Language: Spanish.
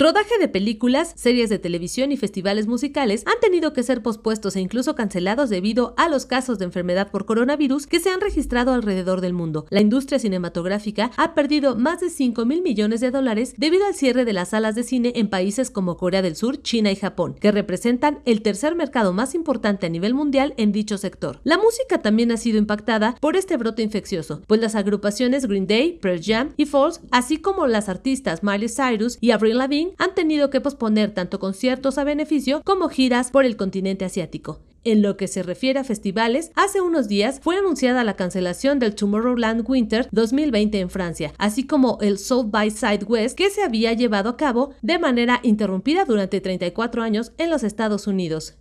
Rodaje de películas, series de televisión y festivales musicales han tenido que ser pospuestos e incluso cancelados debido a los casos de enfermedad por coronavirus que se han registrado alrededor del mundo. La industria cinematográfica ha perdido más de 5 mil millones de dólares debido al cierre de las salas de cine en países como Corea del Sur, China y Japón, que representan el tercer mercado más importante a nivel mundial en dicho sector. La música también ha sido impactada por este brote infeccioso, pues las agrupaciones Green Day, Pearl Jam y Falls, así como las artistas Miley Cyrus y Avril Lavigne, han tenido que posponer tanto conciertos a beneficio como giras por el continente asiático. En lo que se refiere a festivales, hace unos días fue anunciada la cancelación del Tomorrowland Winter 2020 en Francia, así como el South by Southwest que se había llevado a cabo de manera interrumpida durante 34 años en los Estados Unidos.